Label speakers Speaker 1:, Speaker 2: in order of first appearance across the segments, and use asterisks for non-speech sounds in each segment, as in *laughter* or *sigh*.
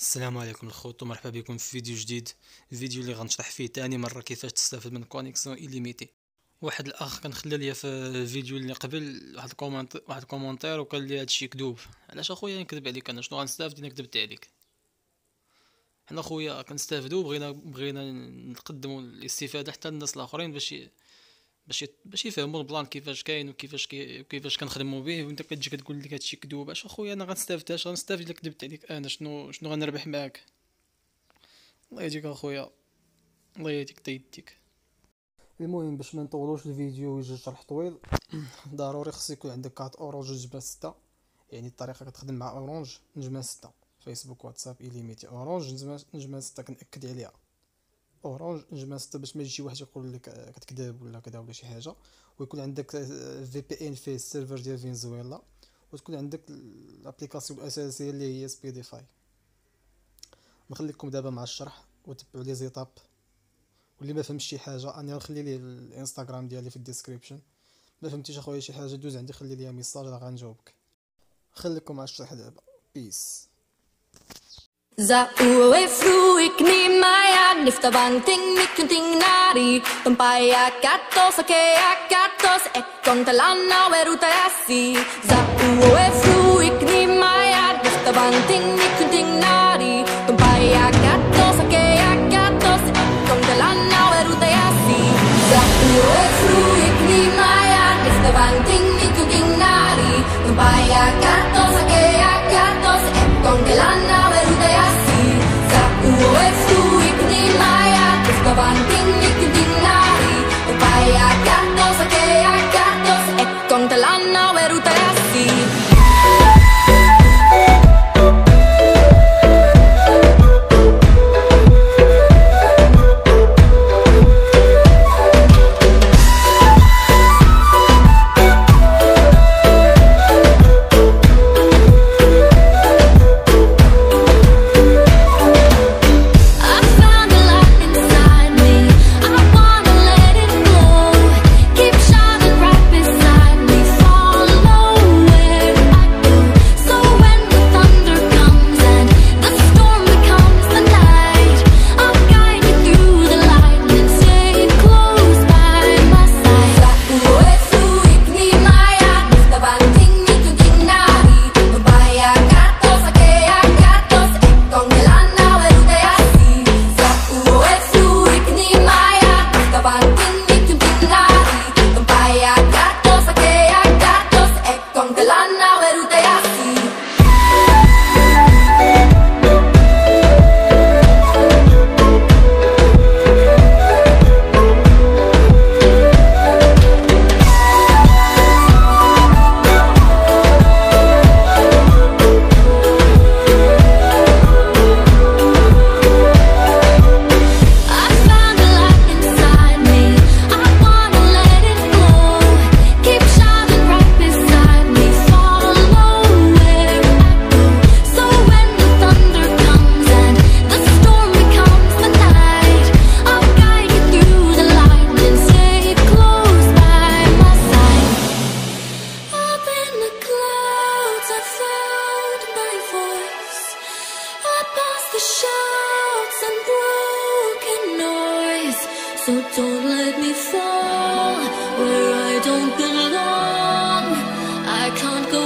Speaker 1: السلام عليكم الخوت ومرحبا بكم في فيديو جديد. الفيديو اللي غنشرح فيه تاني مرة كيفاش تستافد من كونيكسيون إليميتي واحد الأخ كان خلى ليا في الفيديو اللي قبل واحد الكومنت واحد الكومونتير وقال لي هادشي كذوب علاش أخويا نكذب عليك؟ أنا شنو غنستافد؟ الا كذبت عليك. حنا خويا كنستافدو بغينا بغينا نقدموا الاستفادة حتى للناس الآخرين باش باش باش يفهموا البلان كيفاش كاين وكيفاش كي كيفاش كنخدموا به وانت كتجي كتقول لك هادشي كذوب. أش أخويا أنا غنستافد أش غنستافد إلا كذبت عليك. أنا شنو شنو غنربح معاك؟ الله يهديك أخويا. الله يهديك تيديك المهم باش ما نطولوش الفيديو ويجي الشرح طويل *clears throat* ضروري خص يكون عندك كارت جوج ستة. يعني الطريقة كتخدم مع أورانج نجمة ستة. فيسبوك واتساب إليميتي. أورانج نجمة ستة كنأكد عليها. اورانج ستة باش ما يجي واحد يقول لك كتكذب ولا كذا ولا شي حاجة ويكون عندك في بي ان في السيرفر ديال فينزويلا وتكون عندك الابليكاسيون الاساسيه اللي هي سبيديفاي نخليكم دابا مع الشرح وتبعوا لي زيتاب واللي ما فهمش شي حاجة أنا نخلي ليه الانستغرام ديالي في الديسكريبشن ما فهمتيش اخويا شي حاجة دوز عندي خلي لي ميساج راه غنجاوبك خليكم مع الشرح دابا بيس
Speaker 2: Za uwe fru ikni maya nifta banting mikunting nari Tumpaya katos ake akatos e kontalana weruta yasi Za uwe fru ikni maya nifta banting mikunting nari Tumpaya katos ake akatos e kontalana weruta yasi Za uwe fru ikni maya nifta banting mikunting nari Tumpaya katos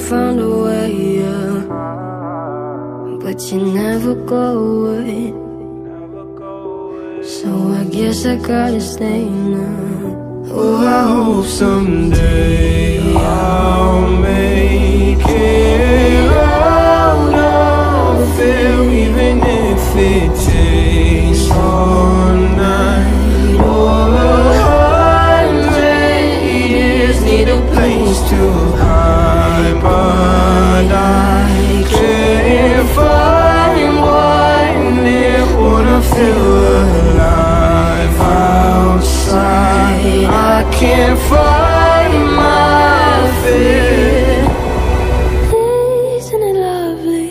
Speaker 2: found a
Speaker 3: way, yeah. But you never go away. So I guess I gotta stay now.
Speaker 4: Oh, I hope someday I'll make it out of it, even if it takes all night or a hundred years. Need a place into a outside. I can't find my fear. Isn't it lovely?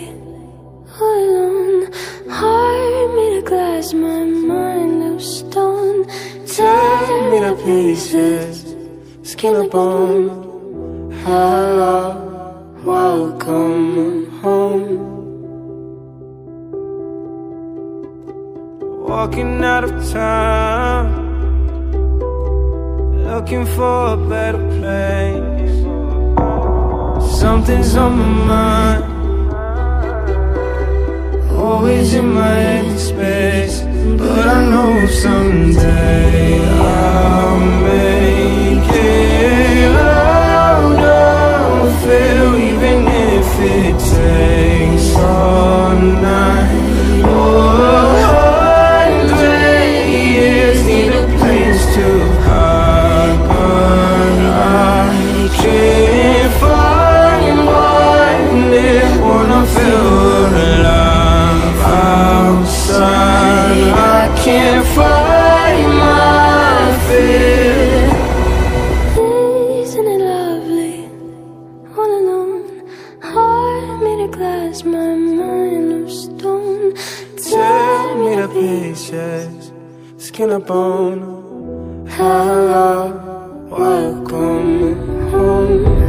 Speaker 3: All alone, heart made of glass, my mind of stone. Tear me to pieces, skin and bone. Hello, welcome home.
Speaker 4: Walking out of town, looking for a better place. Something's on my mind, always in my empty space. But I know someday I'll make it
Speaker 3: made my mind of stone.
Speaker 4: Tear me to pieces, skin and bone. Hello, welcome home.